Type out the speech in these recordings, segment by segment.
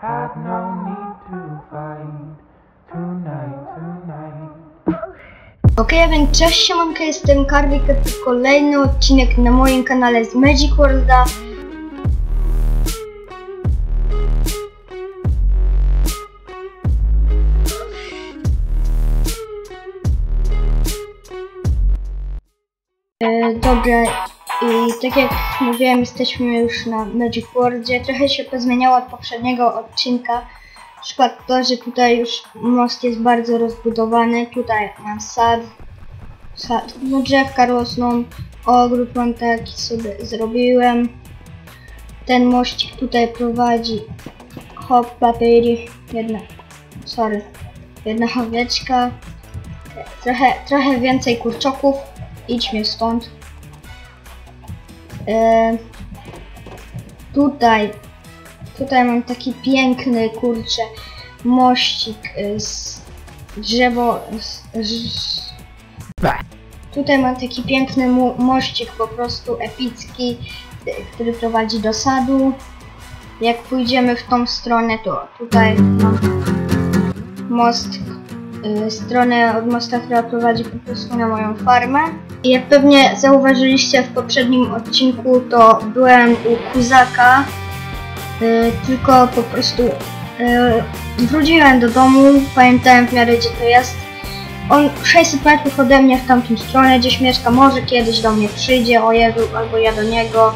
Had no need to fight tonight, tonight. Okej, więc cześć siemanko, jestem Karwik, to kolejny odcinek na moim kanale z Magic Worlda. E, dobra, i tak jak mówiłem, jesteśmy już na Magic Worldzie. Trochę się pozmieniało od poprzedniego odcinka. Na przykład to, że tutaj już most jest bardzo rozbudowany. Tutaj mam sad, sad no drzewka rosną, ogród mam taki sobie zrobiłem. Ten mościk tutaj prowadzi hop, papiery, jedna, sorry, jedna owieczka. Trochę, trochę więcej kurczoków, idźmy stąd. E, tutaj, tutaj mam taki piękny, kurczę, mościk e, z drzewo, z, z, Tutaj mam taki piękny mu- mościk, po prostu epicki, y, który prowadzi do sadu. Jak pójdziemy w tą stronę, to tutaj mam most, stronę od mosta, która prowadzi po prostu na moją farmę. Jak pewnie zauważyliście w poprzednim odcinku, to byłem u Kuzaka, y, tylko po prostu y, wróciłem do domu, pamiętałem w miarę gdzie to jest. On 600 metrów ode mnie w tamtą stronę gdzieś mieszka, może kiedyś do mnie przyjdzie, o Jezu, albo ja do niego.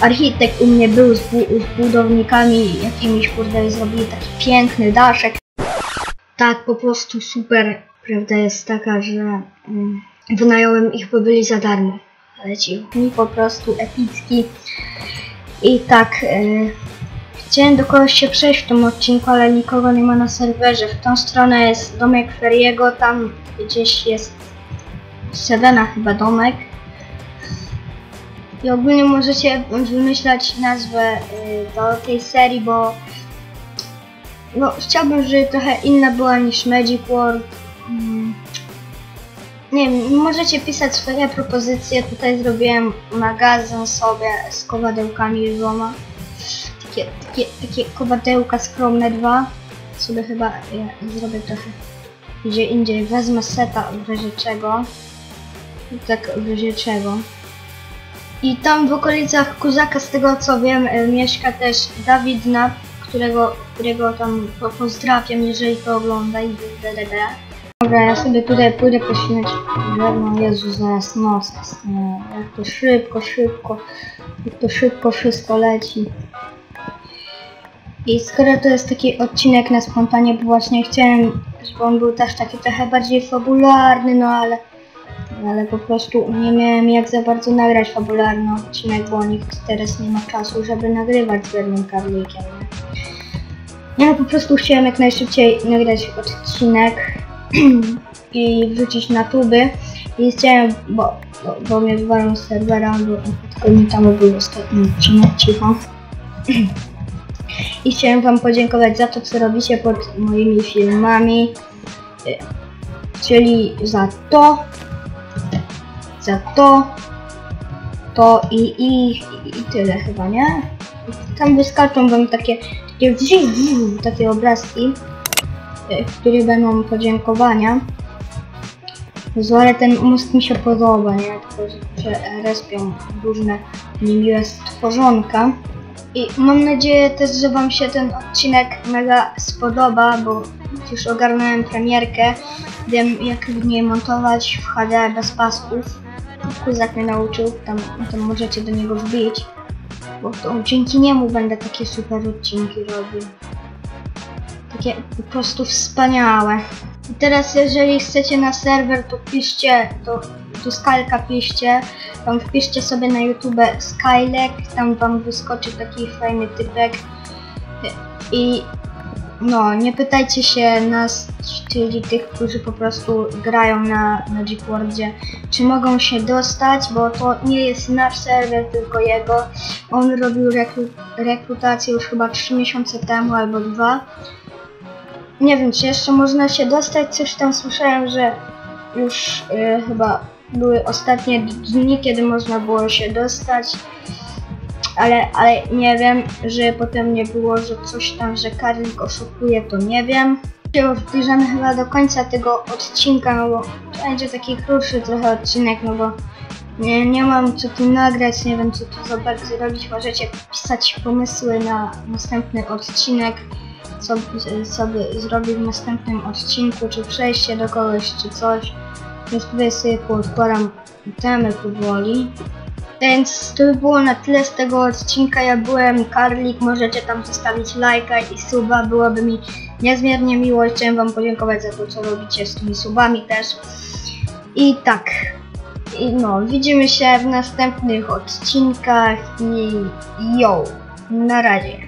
Architekt u mnie był z, bu z budownikami jakimiś, kurde, zrobili taki piękny daszek. Tak, po prostu super. Prawda jest taka, że mm, wynająłem ich, bo byli za darmo. Ale ci mi po prostu epicki. I tak, y, Chciałem do kogoś się przejść w tym odcinku, ale nikogo nie ma na serwerze. W tą stronę jest domek Feriego, tam gdzieś jest Sevena chyba domek. I ogólnie możecie wymyślać nazwę y, do tej serii, bo no, chciałbym, żeby trochę inna była niż Magic World. Nie wiem, możecie pisać swoje propozycje. Tutaj zrobiłem magazyn sobie z kowadełkami dwoma takie, takie, takie kowadełka skromne dwa. Sobie chyba ja zrobię trochę gdzie indziej. Wezmę seta w razie czego. Tak w razie czego. I tam w okolicach Kuzaka, z tego co wiem, e, mieszka też Dawid Nap, którego, którego tam po- pozdrawiam, jeżeli to ogląda i DDD. Dobra, ja sobie tutaj pójdę pościnać drewno. Jezu, zaraz noc. Nie, jak to szybko, szybko, jak to szybko wszystko leci. I skoro to jest taki odcinek na spontanie, bo właśnie chciałem, żeby on był też taki trochę bardziej fabularny, no ale, ale po prostu nie miałem jak za bardzo nagrać fabularny odcinek, bo nikt teraz nie ma czasu, żeby nagrywać z Berlin Karlikiem. Ja po prostu chciałem jak najszybciej nagrać odcinek i wrzucić na tuby. I chciałem, bo, bo, bo mnie wywalą z serwera, bo tam był ostatni odcinek, cicho. I chciałem Wam podziękować za to, co robicie pod moimi filmami. Y, Czyli za to, za to, to i, i, i tyle chyba, nie? Tam wyskaczą Wam takie, takie, takie obrazki, w których będą podziękowania. Jezu, ale ten most mi się podoba, nie? Tylko, że respią różne niemiłe stworzonka. I mam nadzieję też, że Wam się ten odcinek mega spodoba, bo już ogarnąłem premierkę. Wiem jak w niej montować w HD bez pasków. Kuzak mnie nauczył, tam, tam możecie do niego wbić. Bo to dzięki niemu będę takie super odcinki robił. Takie po prostu wspaniałe. I teraz jeżeli chcecie na serwer, to piszcie, to, to Skalka piszcie, tam wpiszcie sobie na YouTube Skylek, tam wam wyskoczy taki fajny typek i no, nie pytajcie się nas, czyli tych, którzy po prostu grają na Magic Worldzie, czy mogą się dostać, bo to nie jest nasz serwer, tylko jego. On robił rekru rekrutację już chyba 3 miesiące temu albo 2. Nie wiem, czy jeszcze można się dostać, coś tam słyszałem, że już y, chyba były ostatnie dni, kiedy można było się dostać. ale, ale nie wiem, że potem nie było, że coś tam, że Karlik oszukuje, to nie wiem. Już zbliżamy chyba do końca tego odcinka, no bo to będzie taki krótszy trochę odcinek, no bo nie, nie mam co tu nagrać, nie wiem co tu za bardzo zrobić. Możecie pisać pomysły na następny odcinek, co, by zrobić w następnym odcinku, czy przejście do kogoś, czy coś. Więc tutaj sobie poodkładam temy powoli. Więc to by było na tyle z tego odcinka. Ja byłem Karlik, możecie tam zostawić lajka i suba, byłoby mi niezmiernie miło. Chciałem wam podziękować za to, co robicie z tymi subami też. I tak, i no, widzimy się w następnych odcinkach i yo, na razie.